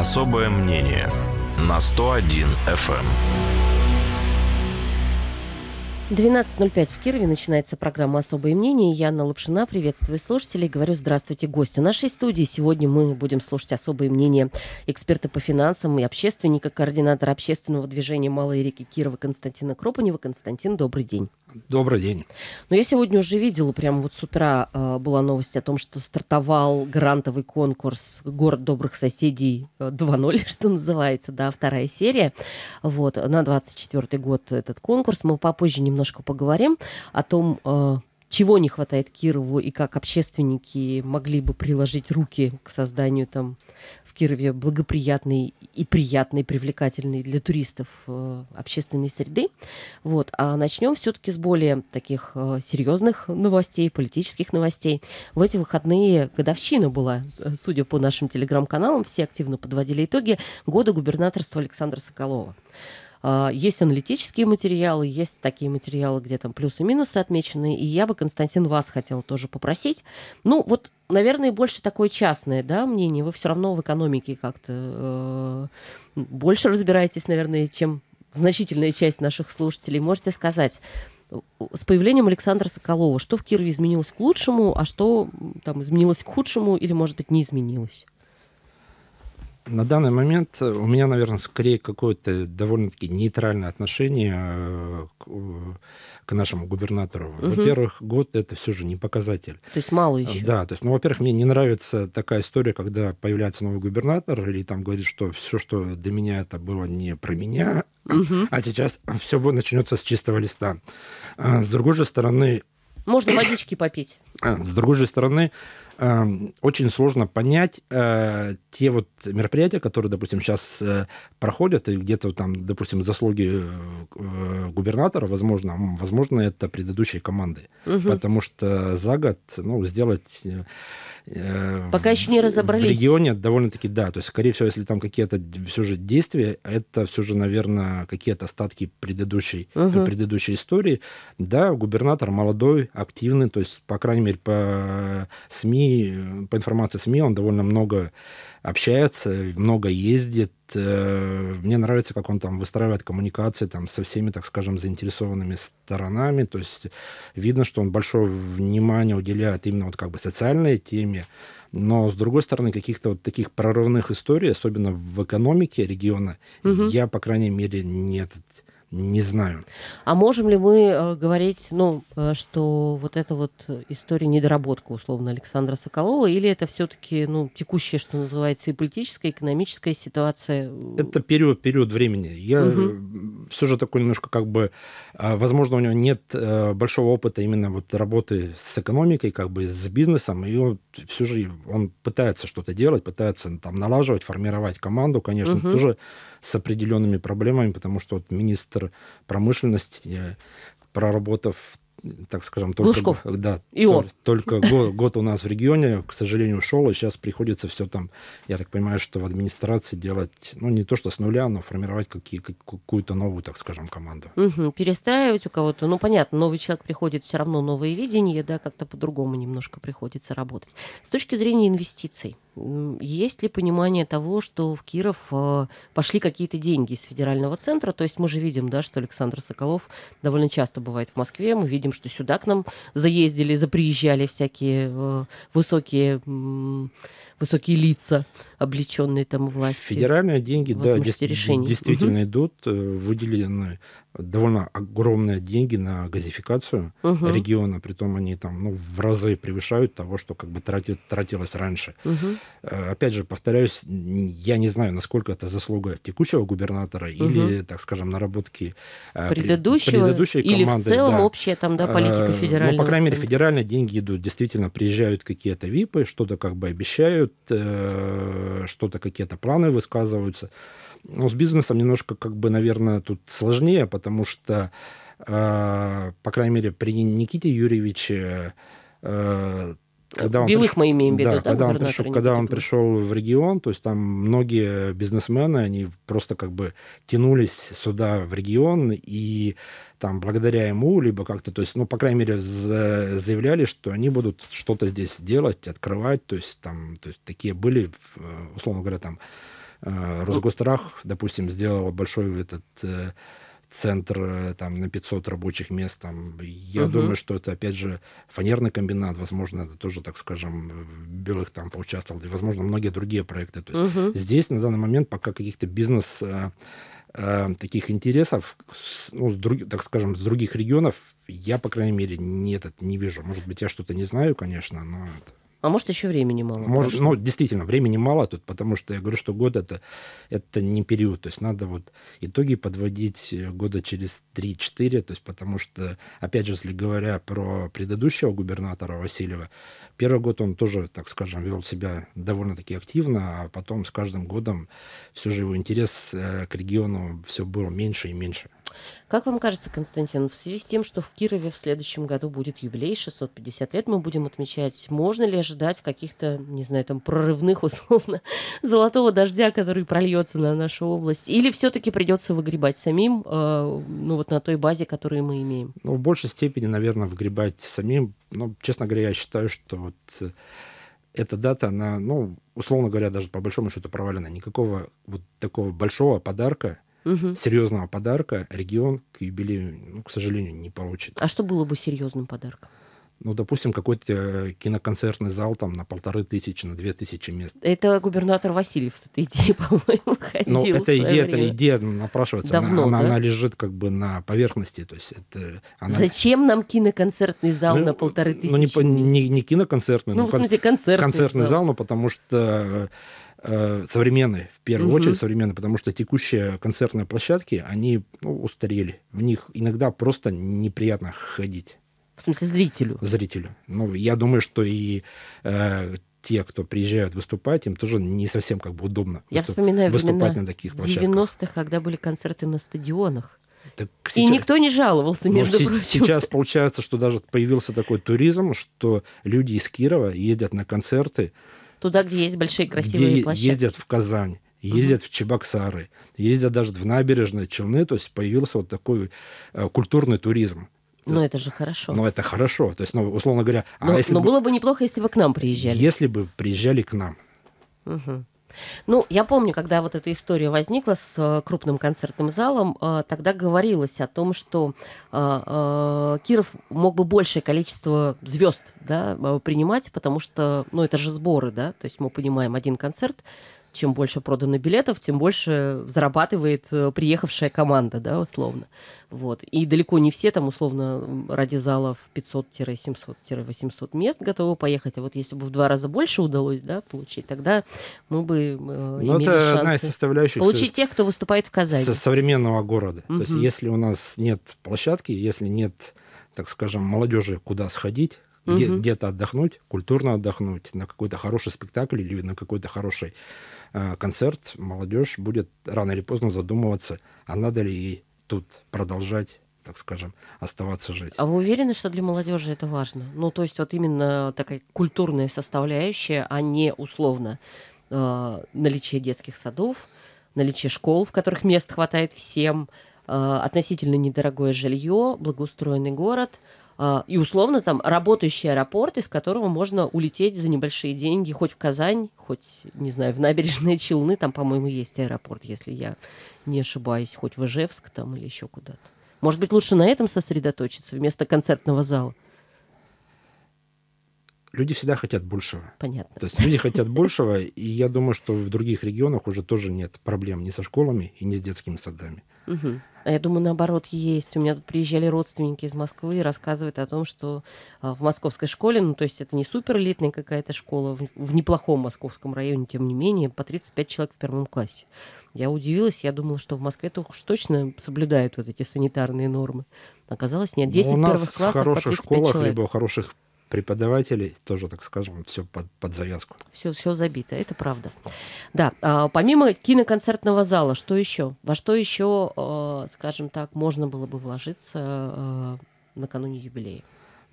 Особое мнение на 101 FM. 12.05 в Кирове начинается программа «Особое мнение». Я Анна Лапшина. Приветствую слушателей. Говорю здравствуйте гостю нашей студии. Сегодня мы будем слушать особое мнение эксперта по финансам и общественника, координатора общественного движения «Малые реки» Кирова Константина Кропанева. Константин, добрый день. Добрый день. Но я сегодня уже видела, прямо вот с утра э, была новость о том, что стартовал грантовый конкурс «Город добрых соседей 2.0», что называется, да, вторая серия. Вот, на 24 год этот конкурс. Мы попозже немножко поговорим о том, э, чего не хватает Кирову и как общественники могли бы приложить руки к созданию там Кирове благоприятной и приятной, привлекательной для туристов э, общественной среды. Вот. А начнем все-таки с более таких э, серьезных новостей, политических новостей. В эти выходные годовщина была, э, судя по нашим телеграм-каналам, все активно подводили итоги года губернаторства Александра Соколова. А, есть аналитические материалы, есть такие материалы, где там плюсы и минусы отмечены. И я бы, Константин, вас хотела тоже попросить. Ну, вот, наверное, больше такое частное да, мнение. Вы все равно в экономике как-то э, больше разбираетесь, наверное, чем значительная часть наших слушателей. Можете сказать, с появлением Александра Соколова, что в Кирове изменилось к лучшему, а что там изменилось к худшему или, может быть, не изменилось? На данный момент э, у меня, наверное, скорее какое-то довольно-таки нейтральное отношение э, к, э, к нашему губернатору. Угу. Во-первых, год это все же не показатель. То есть мало еще. Да, то есть, ну, во-первых, мне не нравится такая история, когда появляется новый губернатор или там говорит, что все, что до меня это было не про меня, угу. а сейчас все начнется с чистого листа. А, с другой же стороны, можно водички попить. А, с другой же стороны, Эм, очень сложно понять э, те вот мероприятия, которые, допустим, сейчас э, проходят, и где-то там, допустим, заслуги э, губернатора, возможно, возможно, это предыдущей команды. Угу. Потому что за год ну, сделать Э, Пока еще не разобрались. В регионе довольно-таки да. То есть, скорее всего, если там какие-то все же действия, это все же, наверное, какие-то остатки предыдущей, угу. предыдущей истории. Да, губернатор молодой, активный, то есть, по крайней мере, по СМИ, по информации СМИ он довольно много общается, много ездит. Э, мне нравится, как он там выстраивает коммуникации там, со всеми, так скажем, заинтересованными сторонами. То есть видно, что он большое внимание уделяет именно вот как бы социальной теме. Но, с другой стороны, каких-то вот таких прорывных историй, особенно в экономике региона, угу. я, по крайней мере, нет, не знаю. А можем ли мы э, говорить, ну, э, что вот эта вот история недоработка, условно, Александра Соколова, или это все-таки, ну, текущая, что называется, и политическая, и экономическая ситуация? Это период, период времени. Я угу. Все же такой немножко как бы, а, возможно, у него нет э, большого опыта именно вот работы с экономикой, как бы с бизнесом, и он все же он пытается что-то делать, пытается там налаживать, формировать команду, конечно, угу. тоже с определенными проблемами, потому что вот министр промышленности, проработав так скажем, только, Глушков. да, и он. только год, год у нас в регионе, к сожалению, ушел, и сейчас приходится все там, я так понимаю, что в администрации делать, ну, не то что с нуля, но формировать какие, какую-то новую, так скажем, команду. Угу. Перестраивать у кого-то, ну, понятно, новый человек приходит, все равно новое видение, да, как-то по-другому немножко приходится работать. С точки зрения инвестиций, есть ли понимание того, что в Киров э, пошли какие-то деньги из федерального центра? То есть мы же видим, да, что Александр Соколов довольно часто бывает в Москве. Мы видим, что сюда к нам заездили, заприезжали всякие э, высокие высокие лица, облеченные там властью. Федеральные деньги, да, решений. действительно угу. идут, э, выделены довольно огромные деньги на газификацию угу. региона, притом они там ну, в разы превышают того, что как бы тратит, тратилось раньше. Угу. Опять же, повторяюсь, я не знаю, насколько это заслуга текущего губернатора угу. или, так скажем, наработки э, предыдущего, предыдущей команды. Или в целом да. общая там, да, политика федерального Ну, по крайней мере, федеральные деньги идут, действительно, приезжают какие-то ВИПы, что-то как бы обещают, что-то какие-то планы высказываются. Ну, с бизнесом немножко, как бы, наверное, тут сложнее, потому что, э, по крайней мере, при Никите Юрьевиче э, когда он Белых приш... мы имеем в виду, да, да когда, он пришел, когда он пришел в регион, то есть там многие бизнесмены, они просто как бы тянулись сюда в регион, и там благодаря ему, либо как-то, то есть, ну, по крайней мере, заявляли, что они будут что-то здесь делать, открывать, то есть там, то есть такие были, условно говоря, там, Э, Росгострах, допустим, сделал большой этот э, центр э, там на 500 рабочих мест. Там. Я угу. думаю, что это, опять же, фанерный комбинат, возможно, это тоже, так скажем, Белых там поучаствовал, и, возможно, многие другие проекты. То есть угу. здесь на данный момент пока каких-то бизнес э, э, таких интересов, ну, с друг, так скажем, с других регионов я, по крайней мере, не, этот, не вижу. Может быть, я что-то не знаю, конечно, но... Это... А может, еще времени мало? Может, ну, действительно, времени мало тут, потому что я говорю, что год это, это не период. То есть надо вот итоги подводить года через 3-4. То есть потому что, опять же, если говоря про предыдущего губернатора Васильева, первый год он тоже, так скажем, вел себя довольно-таки активно, а потом с каждым годом все же его интерес э, к региону все было меньше и меньше. Как вам кажется, Константин, в связи с тем, что в Кирове в следующем году будет юбилей, 650 лет мы будем отмечать, можно ли ожидать каких-то, не знаю, там, прорывных, условно, золотого дождя, который прольется на нашу область? Или все-таки придется выгребать самим, э, ну, вот на той базе, которую мы имеем? Ну, в большей степени, наверное, выгребать самим. Ну, честно говоря, я считаю, что вот э, эта дата, она, ну, условно говоря, даже по большому счету провалена. Никакого вот такого большого подарка угу. серьезного подарка регион к юбилею, ну, к сожалению, не получит. А что было бы серьезным подарком? ну, допустим, какой-то э, киноконцертный зал там на полторы тысячи, на две тысячи мест. Это губернатор Васильев с этой идеей, по-моему, ходил Ну, эта идея, эта идея напрашивается, Давно, она, да? она, лежит как бы на поверхности, то есть это... Она... Зачем нам киноконцертный зал ну, на полторы тысячи? Ну, не, не, не киноконцертный, ну, в смысле, концертный, концертный зал, зал, ну, потому что э, современные, в первую угу. очередь современные, потому что текущие концертные площадки, они ну, устарели. В них иногда просто неприятно ходить. В смысле, зрителю? Зрителю. Ну, я думаю, что и э, те, кто приезжают выступать, им тоже не совсем как бы удобно я выступ, вспоминаю выступать на таких площадках. 90-х, когда были концерты на стадионах. Так сейчас, и никто не жаловался, ну, между ну, прочим. Сейчас получается, что даже появился такой туризм, что люди из Кирова ездят на концерты. Туда, где есть большие красивые где площадки. Ездят в Казань ездят uh-huh. в Чебоксары, ездят даже в набережные Челны, то есть появился вот такой э, культурный туризм. Но это же хорошо. Но это хорошо. То есть, ну, условно говоря... А но, а если но бы, было бы неплохо, если бы к нам приезжали. Если бы приезжали к нам. Угу. Ну, я помню, когда вот эта история возникла с э, крупным концертным залом, э, тогда говорилось о том, что э, Киров мог бы большее количество звезд да, принимать, потому что, ну, это же сборы, да, то есть мы понимаем, один концерт чем больше продано билетов, тем больше зарабатывает э, приехавшая команда, да, условно. Вот. И далеко не все там, условно, ради зала в 500-700-800 мест готовы поехать. А вот если бы в два раза больше удалось, да, получить, тогда мы бы э, ну, имели это шансы одна из составляющих получить тех, кто выступает в Казани. современного города. Угу. То есть если у нас нет площадки, если нет, так скажем, молодежи, куда сходить, где, угу. где-то отдохнуть, культурно отдохнуть, на какой-то хороший спектакль или на какой-то хороший э, концерт, молодежь будет рано или поздно задумываться, а надо ли ей тут продолжать так скажем, оставаться жить. А вы уверены, что для молодежи это важно? Ну, то есть вот именно такая культурная составляющая, а не условно э, наличие детских садов, наличие школ, в которых мест хватает всем, э, относительно недорогое жилье, благоустроенный город – и условно там работающий аэропорт, из которого можно улететь за небольшие деньги хоть в Казань, хоть, не знаю, в набережные Челны, там, по-моему, есть аэропорт, если я не ошибаюсь, хоть в Ижевск там или еще куда-то. Может быть, лучше на этом сосредоточиться вместо концертного зала? Люди всегда хотят большего. Понятно. То есть люди хотят большего, и я думаю, что в других регионах уже тоже нет проблем ни со школами и ни с детскими садами. Угу. А я думаю, наоборот, есть. У меня тут приезжали родственники из Москвы и рассказывают о том, что а, в московской школе, ну, то есть это не супер элитная какая-то школа, в, в неплохом московском районе, тем не менее, по 35 человек в первом классе. Я удивилась, я думала, что в Москве-то уж точно соблюдают вот эти санитарные нормы. Оказалось, нет, 10 ну, первых классов в хороших по школах, человек. либо в хороших преподавателей тоже, так скажем, все под, под завязку. Все, все забито, это правда. Да, а, помимо киноконцертного зала, что еще? Во что еще, а, скажем так, можно было бы вложиться а, накануне юбилея?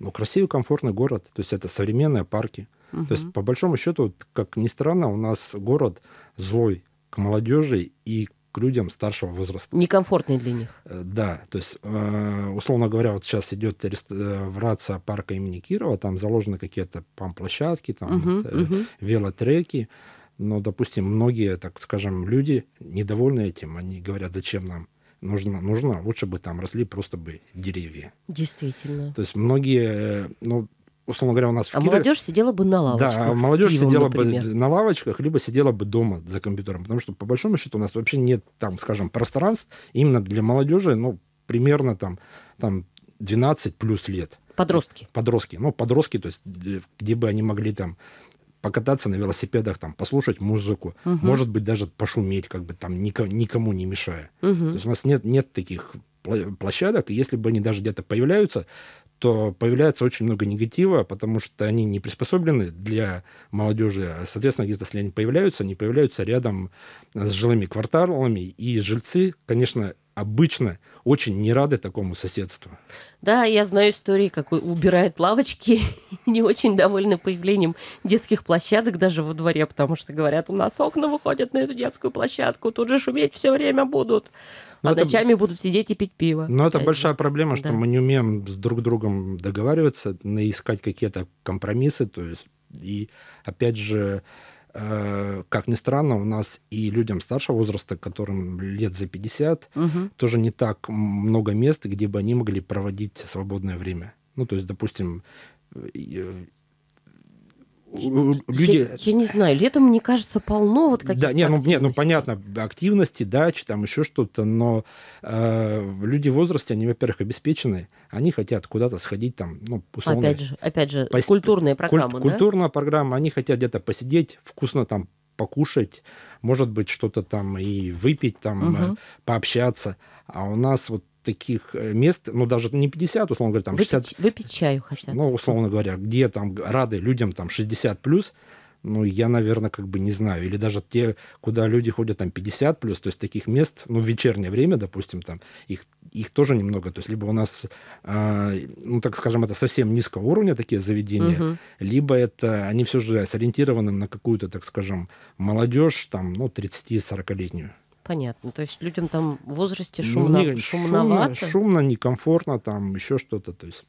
Ну, красивый, комфортный город, то есть это современные парки. Угу. То есть, по большому счету, как ни странно, у нас город злой к молодежи и людям старшего возраста. Некомфортный для них. Э, да, то есть, э, условно говоря, вот сейчас идет реставрация парка имени Кирова, там заложены какие-то площадки, там угу, угу. велотреки, Но, допустим, многие, так скажем, люди недовольны этим. Они говорят, зачем нам нужно, нужно, лучше бы там росли просто бы деревья. Действительно. То есть многие, ну, условно говоря, у нас в А Кирове- молодежь сидела бы на лавочках. Да, а молодежь пивом, сидела например. бы на лавочках, либо сидела бы дома за компьютером. Потому что, по большому счету, у нас вообще нет, там, скажем, пространств именно для молодежи, ну, примерно там, там 12 плюс лет. Подростки. Подростки. Ну, подростки, то есть, где бы они могли там покататься на велосипедах, там, послушать музыку, Мгм. может быть, даже пошуметь, как бы там нико- никому не мешая. То Мгм. есть у нас нет, нет таких площадок, и если бы они даже где-то появляются, то появляется очень много негатива, потому что они не приспособлены для молодежи. Соответственно, где-то, если они появляются, они появляются рядом с жилыми кварталами, и жильцы, конечно, обычно очень не рады такому соседству. Да, я знаю истории, как убирают лавочки, не очень довольны появлением детских площадок даже во дворе, потому что говорят, у нас окна выходят на эту детскую площадку, тут же шуметь все время будут, Но а это- ночами будут сидеть и пить пиво. Но это Опять большая проблема, что Да. мы не умеем с друг другом договариваться, искать какие-то компромиссы. То есть, и опять же, как ни странно, у нас и людям старшего возраста, которым лет за 50, Мгм. тоже не так много мест, где бы они могли проводить свободное время. Ну, то есть, допустим, э, э, люди... Я, я не знаю, летом, мне кажется, полно вот каких-то Да, не, ну, не, ну понятно, активности, дачи, там еще что-то, но э, люди в возрасте, они, во-первых, обеспечены, они хотят куда-то сходить там, ну, условно. Опять же, опять же, пос- культурная куль- программа, да? Культурная программа, они хотят где-то посидеть, вкусно там покушать, может быть, что-то там и выпить, там, Мгм. пообщаться. А у нас вот таких э, мест, ну, даже не 50, условно говоря, там 60, Выпить, выпить чаю хотят. ну, условно говоря, где там рады людям там 60 плюс, ну, я, наверное, как бы не знаю. Или даже те, куда люди ходят там 50 плюс, то есть таких мест, ну, в вечернее время, допустим, там, их, их тоже немного. То есть либо у нас, а, ну, так скажем, это совсем низкого уровня такие заведения, Мгм. либо это они все же сориентированы на какую-то, так скажем, молодежь, там, ну, 30-40-летнюю. Понятно. То есть людям там в возрасте Ну, шумно, не- шумновато. шумно, шумно, некомфортно, там, еще что-то, то есть.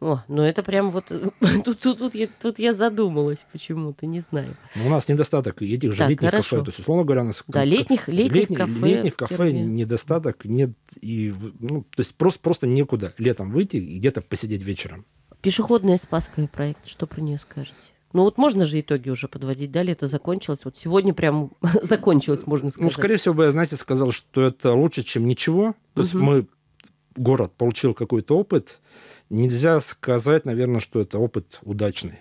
О, ну это прям вот... Тут, тут, тут, я, тут я задумалась почему-то, не знаю. Но у нас недостаток этих же Так, летних хорошо. кафе. То есть, условно говоря, у нас Да, летних, летних летних, кафе. летних кафе Перми. недостаток нет и ну то есть просто просто некуда летом выйти и где-то посидеть вечером. Пешеходная Спасская проект, что про нее скажете? Ну вот можно же итоги уже подводить, да, лето закончилось, вот сегодня прям закончилось, можно Ну сказать. скорее всего бы я знаете сказал, что это лучше, чем ничего. То есть мы город получил какой-то опыт. Нельзя сказать, наверное, что это опыт удачный.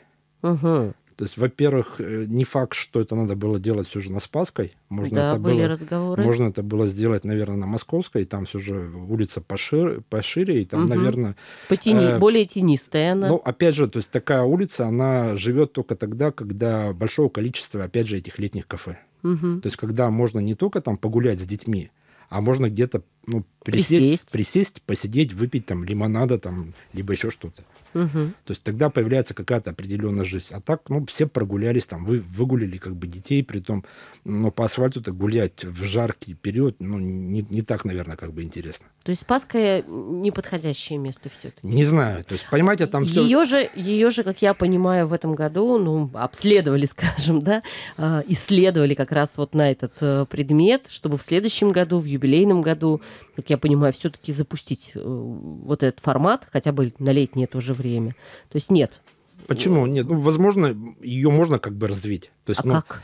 То есть, во-первых, э, не факт, что это надо было делать все же на Спасской. Можно да, это были было разговоры. Можно это было сделать, наверное, на Московской, там все же улица пошире, пошире и там, Мгм. наверное, Потени- э, более тенистая она. Ну, опять же, то есть такая улица, она живет только тогда, когда большого количества, опять же, этих летних кафе. Мгм. То есть когда можно не только там погулять с детьми, а можно где-то ну, присесть, Присесть. присесть, посидеть, выпить там лимонада, там, либо еще что-то. То есть тогда появляется какая-то определенная жизнь. А так, ну, все прогулялись, там, вы выгулили как бы детей, при том, ну, по асфальту-то гулять в жаркий период, ну, не, не так, наверное, как бы интересно. То есть Спасская неподходящее место все-таки. Не знаю, то есть, понимаете, там все... Ее же, ее же, как я понимаю, в этом году, ну, обследовали, скажем, да, а, исследовали как раз вот на этот э, предмет, чтобы в следующем году, в юбилейном году, как я понимаю, все-таки запустить э, вот этот формат, хотя бы на летнее тоже время. То есть нет. Почему? Нет, ну, возможно, ее можно как бы развить. То есть, А ну, как?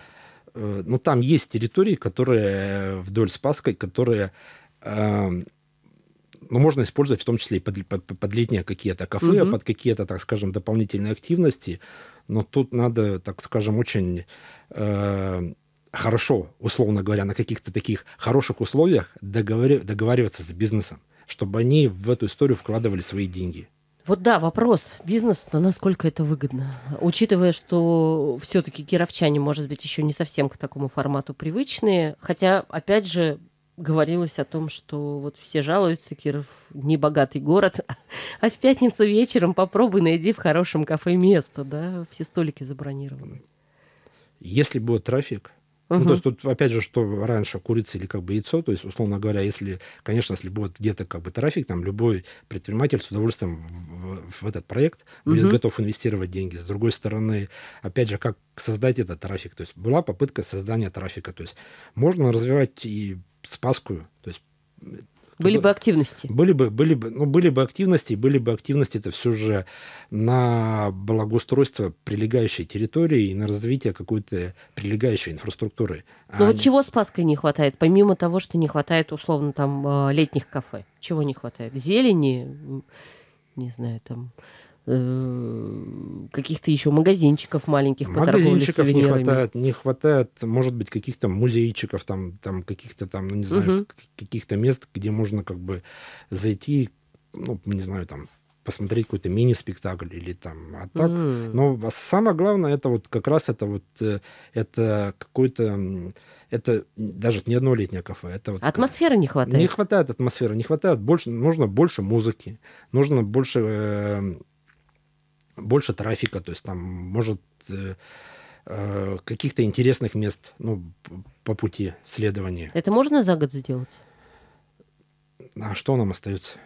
э, ну, там есть территории, которые вдоль Спасской, которые э, ну, можно использовать в том числе и под, под, под летние какие-то кафе, Мгм. под какие-то, так скажем, дополнительные активности. Но тут надо, так скажем, очень э, хорошо, условно говоря, на каких-то таких хороших условиях договари- договариваться с бизнесом, чтобы они в эту историю вкладывали свои деньги. Вот да, вопрос бизнесу, насколько это выгодно. Учитывая, что все-таки кировчане, может быть, еще не совсем к такому формату привычные. Хотя, опять же, говорилось о том, что вот все жалуются, Киров не богатый город, а в пятницу вечером попробуй найди в хорошем кафе место, да, все столики забронированы. Если будет трафик, Угу. Ну, то есть тут, опять же, что раньше, курица или как бы яйцо, то есть, условно говоря, если, конечно, если будет где-то как бы трафик, там любой предприниматель с удовольствием в, в этот проект будет угу. готов инвестировать деньги. С другой стороны, опять же, как создать этот трафик? То есть была попытка создания трафика. То есть можно развивать и Спасскую, то есть были бы активности. Были бы, были бы, ну, были бы активности, были бы активности, это все же на благоустройство прилегающей территории и на развитие какой-то прилегающей инфраструктуры. Ну а вот не... чего Спаской не хватает, помимо того, что не хватает, условно, там, а, летних кафе? Чего не хватает? Зелени, не знаю, там, Э, каких-то еще магазинчиков маленьких магазинчиков не хватает не хватает может быть каких-то музейчиков там там каких-то там ну, не знаю угу. каких-то мест где можно как бы зайти ну не знаю там посмотреть какой-то мини-спектакль или там а так mm. но самое главное это вот как раз это вот э, это какой-то это даже не одно летнее кафе. Это вот, атмосферы не хватает. Не хватает атмосферы, не хватает больше, нужно больше музыки, нужно больше э, больше трафика, то есть там может э, э, каких-то интересных мест ну, по пути следования. Это можно за год сделать? А что нам остается?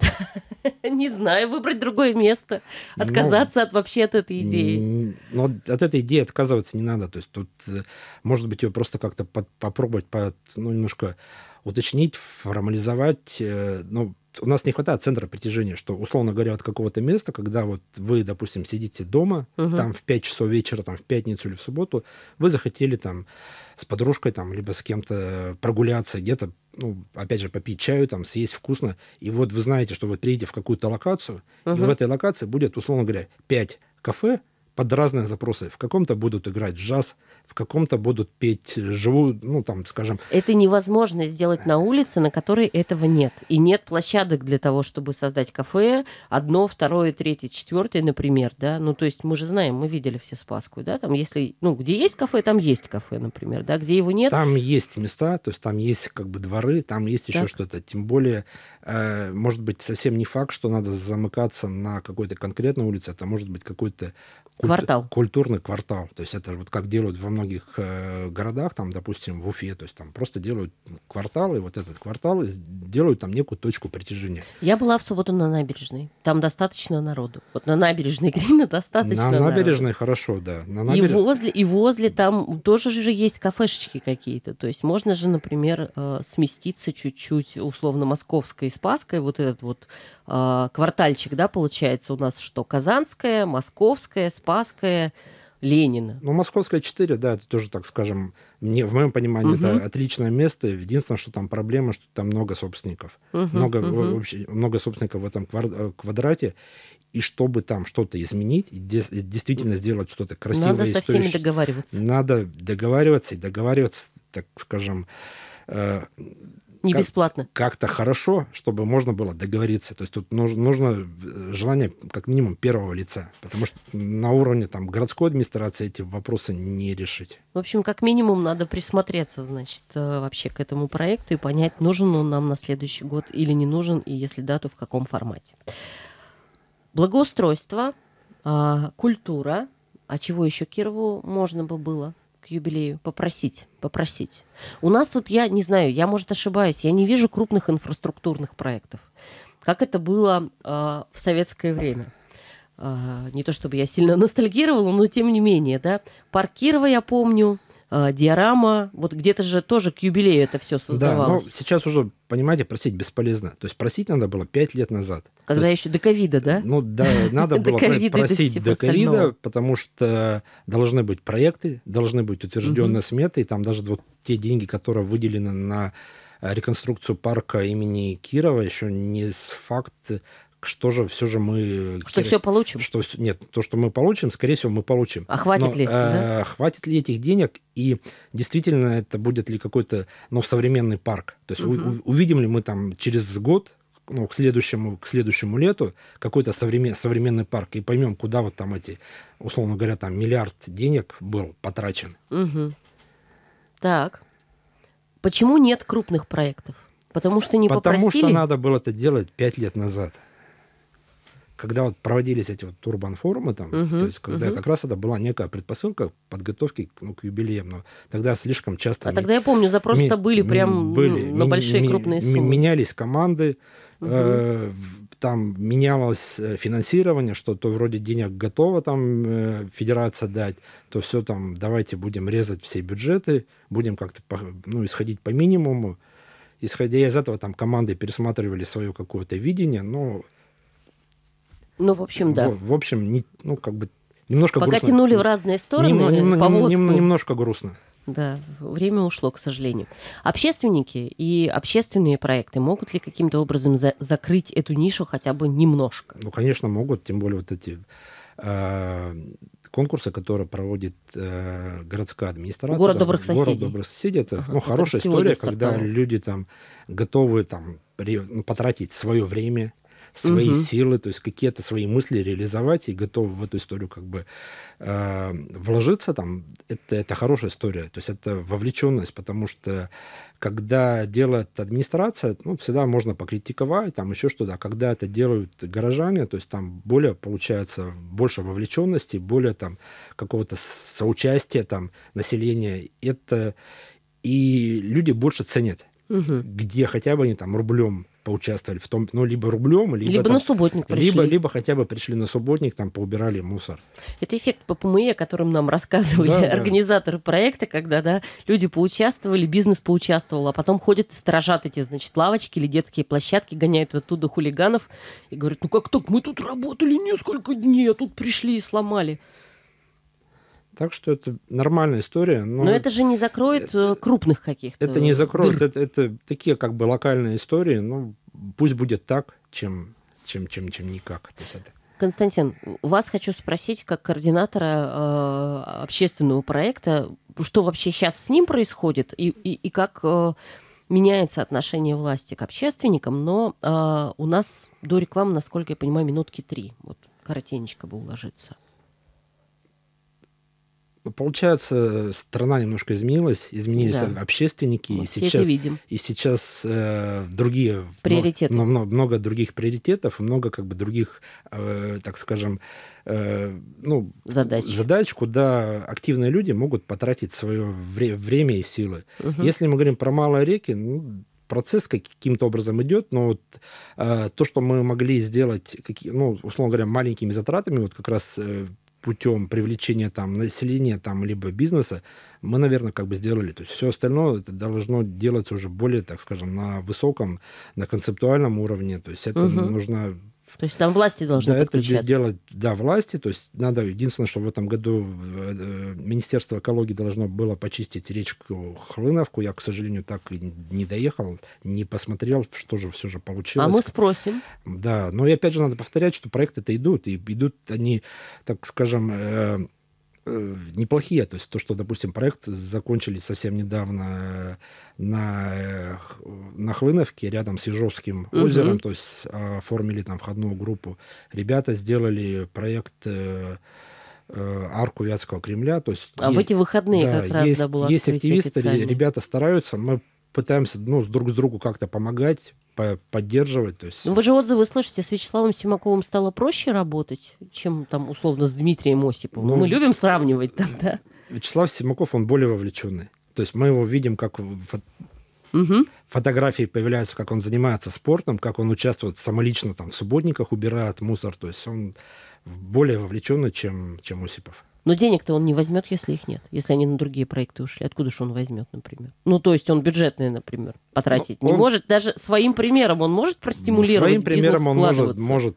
Не знаю, выбрать другое место, ну, отказаться ну, от вообще от этой идеи. Но от этой идеи отказываться не надо. То есть тут, э, может быть, ее просто как-то попробовать, под, ну, немножко уточнить, формализовать. Ну, у нас не хватает центра притяжения, что, условно говоря, от какого-то места, когда вот вы, допустим, сидите дома, угу. там в 5 часов вечера, там в пятницу или в субботу, вы захотели там с подружкой там, либо с кем-то прогуляться где-то, ну, опять же, попить чаю, там, съесть вкусно, и вот вы знаете, что вы приедете в какую-то локацию, угу. и в этой локации будет, условно говоря, 5 кафе, под разные запросы. В каком-то будут играть джаз, в каком-то будут петь живую, ну, там, скажем... Это невозможно сделать на улице, на которой этого нет. И нет площадок для того, чтобы создать кафе, одно, второе, третье, четвертое, например, да. Ну, то есть мы же знаем, мы видели все Спасскую, да, там если, ну, где есть кафе, там есть кафе, например, да, где его нет... Там есть места, то есть там есть как бы дворы, там есть еще что-то. Тем более, э, может быть, совсем не факт, что надо замыкаться на какой-то конкретной улице, это может быть какой-то Квартал. Культурный квартал. То есть это вот как делают во многих э, городах, там, допустим, в Уфе, то есть там просто делают кварталы, вот этот квартал, делают там некую точку притяжения. Я была в субботу на набережной. Там достаточно народу. Вот на набережной Грина достаточно На набережной народу. хорошо, да. На набереж... И возле, и возле там тоже же есть кафешечки какие-то. То есть можно же, например, э, сместиться чуть-чуть, условно, Московской и Спасской, вот этот вот э, квартальчик, да, получается у нас что? Казанская, Московская, Спасская, Ленина. Ну, Московская 4, да, это тоже, так скажем, мне, в моем понимании, угу. это отличное место. Единственное, что там проблема, что там много собственников. Угу, много, угу. Вообще, много собственников в этом э, квадрате. И чтобы там что-то изменить, и действительно сделать что-то красивое. Надо со всеми договариваться. Надо договариваться и договариваться, так скажем, э, не бесплатно. Как-то хорошо, чтобы можно было договориться. То есть тут нужно, нужно желание как минимум первого лица, потому что на уровне там городской администрации эти вопросы не решить. В общем, как минимум надо присмотреться, значит, э, вообще к этому проекту и понять, нужен он нам на следующий год или не нужен, и если да, то в каком формате. Благоустройство, а, культура, а чего еще Кирову можно бы было? К юбилею попросить, попросить. У нас вот, я не знаю, я, может, ошибаюсь, я не вижу крупных инфраструктурных проектов, как это было э, в советское время. Э, не то чтобы я сильно ностальгировала, но тем не менее, да. Парк Кирова, я помню, диорама, вот где-то же тоже к юбилею это все создавалось. Да, но сейчас уже, понимаете, просить бесполезно. То есть просить надо было пять лет назад. Когда есть, еще до ковида, да? Ну да, надо было просить до ковида, потому что должны быть проекты, должны быть утвержденные сметы, и там даже вот те деньги, которые выделены на реконструкцию парка имени Кирова, еще не факт, что же все же мы... Что все получим? Что, нет, то, что мы получим, скорее всего, мы получим. А хватит Но, ли? Э, да? Хватит ли этих денег? И действительно, это будет ли какой-то ну, современный парк? То есть угу. у, увидим ли мы там через год, ну, к следующему, к следующему лету какой-то современ, современный парк и поймем, куда вот там эти, условно говоря, там миллиард денег был потрачен. Угу. Так. Почему нет крупных проектов? Потому что не Потому попросили? что надо было это делать пять лет назад когда вот проводились эти вот урбан-форумы, там, Мгм, то есть когда мгм. как раз это была некая предпосылка подготовки ну, к юбилеям, но тогда слишком часто... А ми- тогда я помню, запросы-то ми- были ми- прям были. на Ми- большие ми- крупные ми- суммы. Менялись команды, Мгм. э, там менялось э, финансирование, что то вроде денег готово там э, федерация дать, то все там давайте будем резать все бюджеты, будем как-то ну, исходить по минимуму. Исходя из этого, там команды пересматривали свое какое-то видение, но Ну, в общем, да. в, в общем, не, ну, как бы немножко Пока грустно. тянули в разные стороны Нем- нем- повозку. нем- нем- немножко грустно. Да, время ушло, к сожалению. Общественники и общественные проекты могут ли каким-то образом за- закрыть эту нишу хотя бы немножко? Ну, конечно, могут, тем более вот эти э, конкурсы, которые проводит э, городская администрация. Город добрых Город соседей. добрых соседей. Это Ага, ну, хорошая история, когда люди там готовы там, при- ну, потратить свое время, свои Мгм. силы, то есть какие-то свои мысли реализовать и готовы в эту историю как бы э, вложиться, там, это, это хорошая история, то есть это вовлеченность, потому что когда делает администрация, ну, всегда можно покритиковать, там еще что-то, а когда это делают горожане, то есть там более получается больше вовлеченности, более там какого-то соучастия там населения, это и люди больше ценят, Мгм. где хотя бы они там рублем поучаствовали в том, ну, либо рублем, либо, Либо там- на субботник пришли. либо, либо хотя бы пришли на субботник, там поубирали мусор. Это эффект ППМИ, о котором нам рассказывали Да, да. организаторы проекта, когда да, люди поучаствовали, бизнес поучаствовал, а потом ходят и сторожат эти, значит, лавочки или детские площадки, гоняют оттуда хулиганов и говорят, ну как так, мы тут работали несколько дней, а тут пришли и сломали. Так что это нормальная история. Но, Но это же не закроет э, крупных каких-то это не закроет. дыр. Это, это такие как бы локальные истории. Ну, пусть будет так, чем, чем, чем, чем никак. Это- Константин, вас хочу спросить, как координатора э, общественного проекта, что вообще сейчас с ним происходит и, и, и как э, меняется отношение власти к общественникам, но э, у нас до рекламы, насколько я понимаю, минутки три. Вот коротенечко бы уложиться. Ну, Получается, страна немножко изменилась, изменились Да. общественники, Мы и сейчас, видим. и сейчас э, другие Приоритеты. Много, много, много других приоритетов, много как бы других, э, так скажем, э, ну Задач. задач, куда активные люди могут потратить свое вре- время и силы. Мгм. Если мы говорим про малые реки, ну, процесс каким-то образом идет, но вот э, то, что мы могли сделать, какие, ну, условно говоря, маленькими затратами, вот как раз э, путем привлечения там населения там либо бизнеса, мы, наверное, как бы сделали. То есть все остальное это должно делаться уже более, так скажем, на высоком, на концептуальном уровне. То есть это Мгм. нужно То есть там власти должны да, это подключаться. делать, да, власти. То есть надо, единственное, что в этом году э, Министерство экологии должно было почистить речку Хлыновку. Я, к сожалению, так и не доехал, не посмотрел, что же все же получилось. А мы спросим. Да, но и опять же надо повторять, что проекты-то идут, и идут они, так скажем, э, неплохие. То есть то, что, допустим, проект закончили совсем недавно э, на, э, на Хлыновке, рядом с Ежовским Мгм. озером, то есть оформили там входную группу. Ребята сделали проект э, э, арку Вятского Кремля. То есть А в е- эти выходные да, как раз есть, да, было есть активисты, ребята стараются, мы пытаемся ну, друг с другу как-то помогать, по- поддерживать. То есть, Ну, вы же отзывы слышите, с Вячеславом Симаковым стало проще работать, чем там условно с Дмитрием Осиповым. Ну, Мы любим сравнивать там, да? Вячеслав Симаков, он более вовлеченный. То есть мы его видим, как Мгм. фотографии появляются, как он занимается спортом, как он участвует самолично там в субботниках, убирает мусор. То есть он более вовлеченный, чем, чем Осипов. Но денег-то он не возьмет, если их нет. Если они на другие проекты ушли. Откуда же он возьмет, например? Ну, то есть он бюджетные, например, потратить Ну, не он- может. Даже своим примером он может простимулировать Своим примером он может, может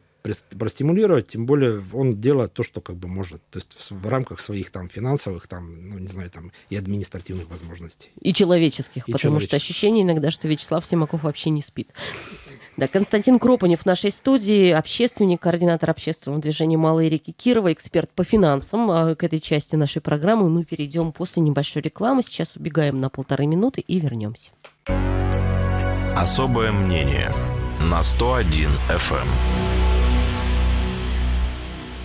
простимулировать, тем более он делает то, что как бы может. То есть в, в рамках своих там финансовых, там, ну, не знаю, там и административных возможностей. И человеческих, И потому что человеческих. ощущение иногда, что Вячеслав Симаков вообще не спит. Да, Константин Кропанев в нашей студии, общественник, координатор общественного движения «Малые реки Кирова», эксперт по финансам. А К этой части нашей программы мы перейдем после небольшой рекламы. Сейчас убегаем на полторы минуты и вернемся. Особое мнение на 101 FM.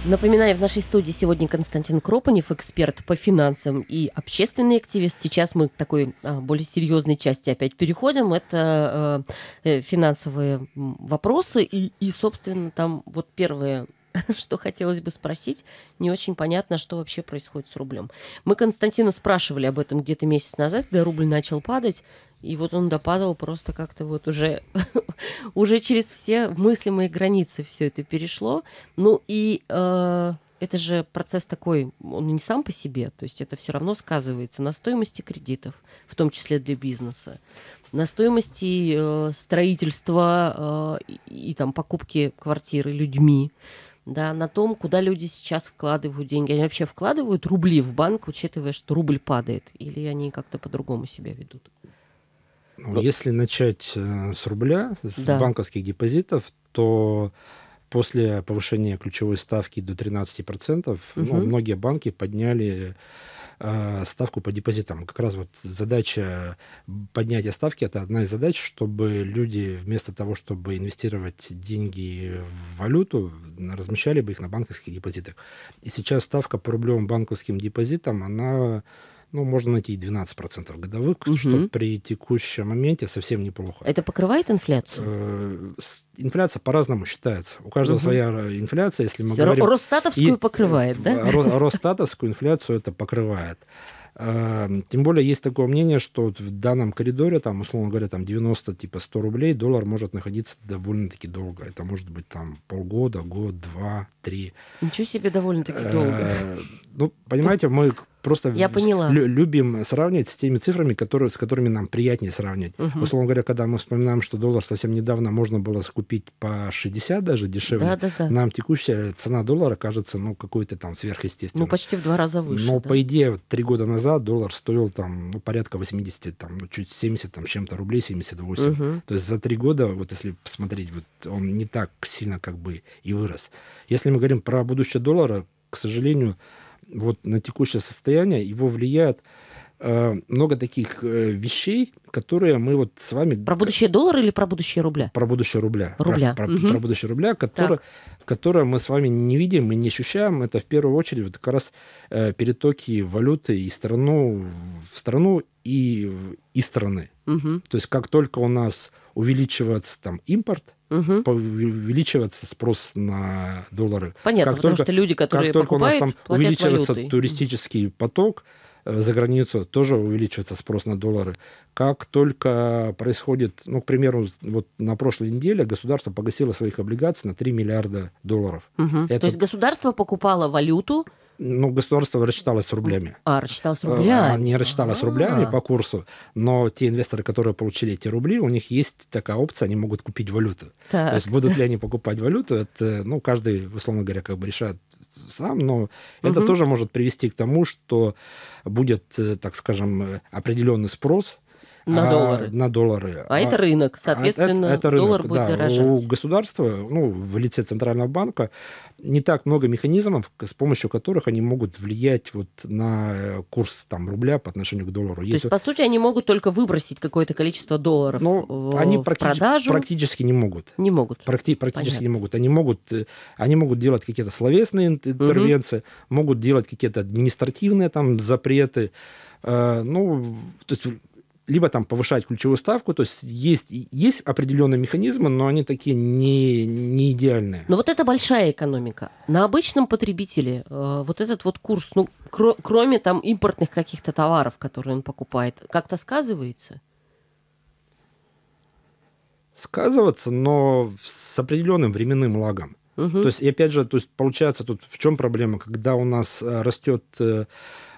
Напоминаю, в нашей студии сегодня Константин Кропанев, эксперт по финансам и общественный активист. Сейчас мы к такой а, более серьезной части опять переходим. Это э, э, финансовые вопросы и, и, собственно, там вот первые что хотелось бы спросить, не очень понятно, что вообще происходит с рублем. Мы Константина спрашивали об этом где-то месяц назад, когда рубль начал падать, и вот он допадал просто как-то вот уже, уже через все мыслимые границы все это перешло. Ну и э, это же процесс такой, он не сам по себе, то есть это все равно сказывается на стоимости кредитов, в том числе для бизнеса, на стоимости э, строительства э, и, и там покупки квартиры людьми, да, на том, куда люди сейчас вкладывают деньги. Они вообще вкладывают рубли в банк, учитывая, что рубль падает, или они как-то по-другому себя ведут? Ну, если начать э, с рубля, с да. банковских депозитов, то после повышения ключевой ставки до 13%, угу. ну, многие банки подняли э, ставку по депозитам. Как раз вот задача поднятия ставки это одна из задач, чтобы люди вместо того, чтобы инвестировать деньги в валюту, размещали бы их на банковских депозитах. И сейчас ставка по рублевым банковским депозитам, она ну, можно найти 12% годовых, угу. что при текущем моменте совсем неплохо. Это покрывает инфляцию? Э, инфляция по-разному считается. У каждого угу. своя инфляция, если мы Все говорим... Росстатовскую и, покрывает, да? Росстатовскую инфляцию это покрывает. Эм, тем более есть такое мнение, что в данном коридоре, там, условно говоря, там 90, типа 100 рублей, доллар может находиться довольно-таки долго. Это может быть там полгода, год, два, три. Ничего себе довольно-таки долго. Ну, понимаете, мы просто Я поняла. любим сравнивать с теми цифрами, которые, с которыми нам приятнее сравнивать. Угу. Условно говоря, когда мы вспоминаем, что доллар совсем недавно можно было скупить по 60 даже дешевле, да, да, да. нам текущая цена доллара кажется ну, какой-то там сверхъестественной. Ну, почти в два раза выше. Но, да? по идее, три года назад доллар стоил там ну, порядка 80, там, ну, чуть 70 там, чем-то рублей, 78. Угу. То есть за три года, вот если посмотреть, вот он не так сильно как бы и вырос. Если мы говорим про будущее доллара, к сожалению, вот на текущее состояние его влияет много таких э, вещей, которые мы вот с вами... Про будущее доллара или про будущее рубля? Про будущее рубля. Рубля. Про, угу. про будущее рубля, которое, которое мы с вами не видим и не ощущаем. Это в первую очередь вот как раз э, перетоки валюты из страну в страну и из страны. Угу. То есть как только у нас увеличивается там импорт, угу. увеличиваться спрос на доллары. Понятно, как потому только, что люди, которые как только покупают, у нас там увеличивается валютой. туристический поток, э, за границу тоже увеличивается спрос на доллары. Как только происходит, ну, к примеру, вот на прошлой неделе государство погасило своих облигаций на 3 миллиарда долларов. Угу. Это... То есть государство покупало валюту, ну, государство рассчиталось рублями. А, рассчиталось рублями? А, не рассчиталось рублями по курсу, но те инвесторы, которые получили эти рубли, у них есть такая опция, они могут купить валюту. Так. То есть будут ли они покупать валюту, это, ну, каждый, условно говоря, как бы решает сам, но это угу. тоже может привести к тому, что будет, э, так скажем, определенный спрос на а, доллары. На доллары. А, а это рынок, соответственно, это, это рынок, доллар будет да. дорожать. У государства, ну, в лице Центрального банка, не так много механизмов, с помощью которых они могут влиять вот на э, курс там, рубля по отношению к доллару. То Если... есть, по сути, они могут только выбросить какое-то количество долларов Но в, они в практи... продажу? практически не могут. Не могут. Практи... Практически Понятно. не могут. Они могут, э, они могут делать какие-то словесные интервенции, угу. могут делать какие-то административные там запреты. Э, ну, то есть либо там повышать ключевую ставку, то есть есть, есть определенные механизмы, но они такие не, не идеальные. Но вот это большая экономика. На обычном потребителе э, вот этот вот курс, ну, кр- кроме там импортных каких-то товаров, которые он покупает, как-то сказывается? Сказываться, но с определенным временным лагом. Угу. То есть, и опять же, то есть получается тут в чем проблема, когда у нас э, растет э,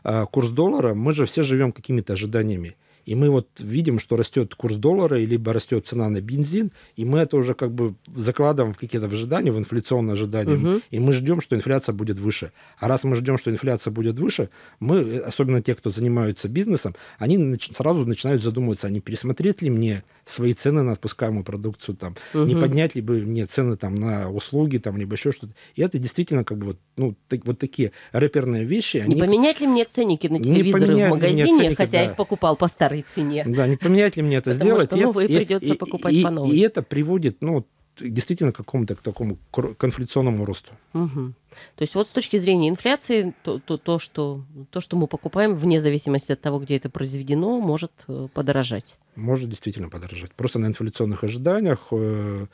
э, курс доллара, мы же все живем какими-то ожиданиями. И мы вот видим, что растет курс доллара, либо растет цена на бензин, и мы это уже как бы закладываем в какие-то ожидания, в инфляционные ожидания, угу. и мы ждем, что инфляция будет выше. А раз мы ждем, что инфляция будет выше, мы, особенно те, кто занимаются бизнесом, они нач- сразу начинают задумываться, а не пересмотреть ли мне свои цены на отпускаемую продукцию, там, угу. не поднять ли бы мне цены там, на услуги, там, либо еще что-то. И это действительно как бы вот, ну, так, вот такие рэперные вещи. Не они... поменять ли мне ценники на телевизоры в магазине, ценники, хотя да. я их покупал по старой цене? Да, не поменять ли мне это Потому сделать? Потому что новые и, придется и, покупать и, по новой. И это приводит, ну, действительно к какому-то к такому конфляционному росту. Угу. То есть вот с точки зрения инфляции, то, то, то, что, то, что мы покупаем, вне зависимости от того, где это произведено, может э, подорожать. Может действительно подорожать. Просто на инфляционных ожиданиях. Э,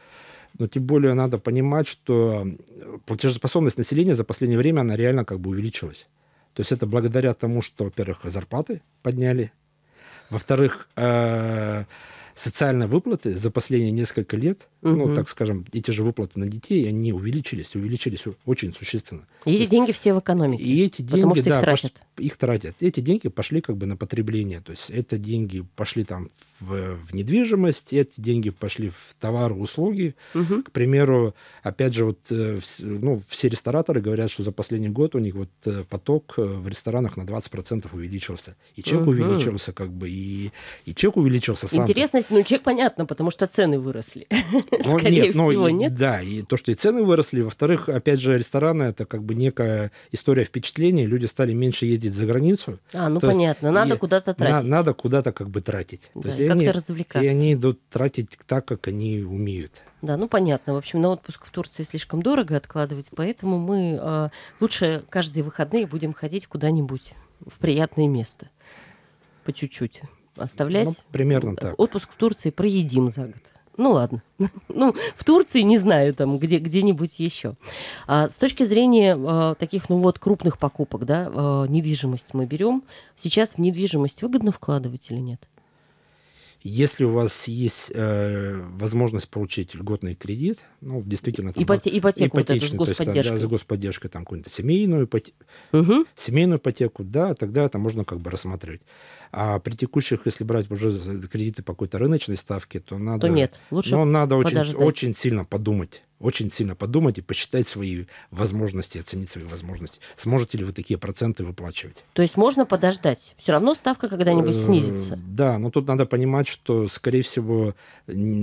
но тем более надо понимать, что платежеспособность населения за последнее время, она реально как бы увеличилась. То есть это благодаря тому, что, во-первых, зарплаты подняли, во-вторых, э, социальные выплаты за последние несколько лет, угу. ну, так скажем, эти же выплаты на детей, они увеличились, увеличились очень существенно. И эти деньги все в экономике. И эти деньги, потому что да, их тратят. Их тратят. Эти деньги пошли как бы на потребление. То есть это деньги пошли там в, в недвижимость, эти деньги пошли в товары, услуги. Угу. К примеру, опять же, вот э, ну, все рестораторы говорят, что за последний год у них вот э, поток э, в ресторанах на 20% увеличился. И чек угу. увеличился, как бы, и, и чек увеличился сам. Интересность, ну, чек понятно, потому что цены выросли. Ну, Скорее нет, ну, всего, нет? Да, и то, что и цены выросли. Во-вторых, опять же, рестораны это как бы некая история впечатлений. Люди стали меньше ездить за границу. А, ну понятно, надо куда-то тратить. На, надо куда-то как бы тратить. Да, как-то они, развлекаться. И они идут тратить так, как они умеют. Да, ну понятно. В общем, на отпуск в Турции слишком дорого откладывать, поэтому мы э, лучше каждые выходные будем ходить куда-нибудь в приятное место. По чуть-чуть. Оставлять. Ну, примерно так. Отпуск в Турции проедим за год. Ну ладно. ну, в Турции не знаю, там где, где-нибудь еще. А, с точки зрения а, таких, ну вот, крупных покупок, да, а, недвижимость мы берем. Сейчас в недвижимость выгодно вкладывать или нет? Если у вас есть э, возможность получить льготный кредит, ну, действительно... Там, Ипоте- ипотеку ипотечный, вот эту с господдержкой. Есть, да, за господдержкой, там, какую-нибудь семейную, ипоте... угу. семейную ипотеку, да, тогда это можно как бы рассмотреть. А при текущих, если брать уже кредиты по какой-то рыночной ставке, то надо... То нет, лучше Но надо очень, очень сильно подумать очень сильно подумать и посчитать свои возможности, оценить свои возможности. Сможете ли вы такие проценты выплачивать? То есть можно подождать. Все равно ставка когда-нибудь э, снизится. Да, но тут надо понимать, что, скорее всего,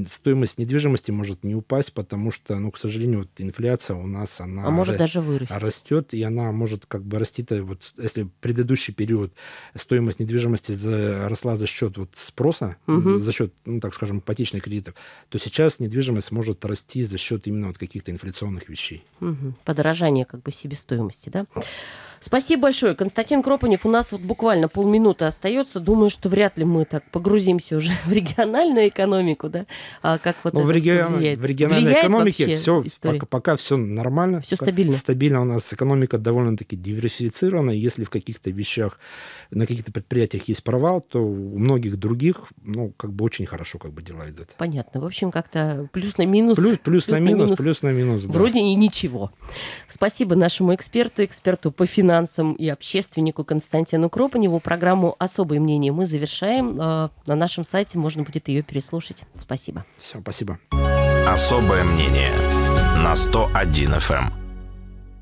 стоимость недвижимости может не упасть, потому что, ну, к сожалению, вот инфляция у нас, она а может даже вырасти. растет, и она может как бы расти, вот если предыдущий период стоимость недвижимости росла за счет вот спроса, угу. за счет, ну, так скажем, ипотечных кредитов, то сейчас недвижимость может расти за счет именно вот каких-то инфляционных вещей. Угу. Подорожание как бы себестоимости, да? Спасибо большое. Константин Кропанев, у нас вот буквально полминуты остается. Думаю, что вряд ли мы так погрузимся уже в региональную экономику, да? А как вот ну, это в, регион... в региональной влияет экономике все пока, пока все нормально. Все стабильно. Стабильно. У нас экономика довольно-таки диверсифицирована. Если в каких-то вещах, на каких-то предприятиях есть провал, то у многих других, ну, как бы очень хорошо как бы дела идут. Понятно. В общем, как-то плюс на минус. Плюс, плюс, плюс на, минус, минус, плюс на минус, да. Вроде и ничего. Спасибо нашему эксперту, эксперту по финансам финансам и общественнику Константину Кропаневу. Программу «Особое мнение» мы завершаем. А, на нашем сайте можно будет ее переслушать. Спасибо. Все, спасибо. «Особое мнение» на 101 FM.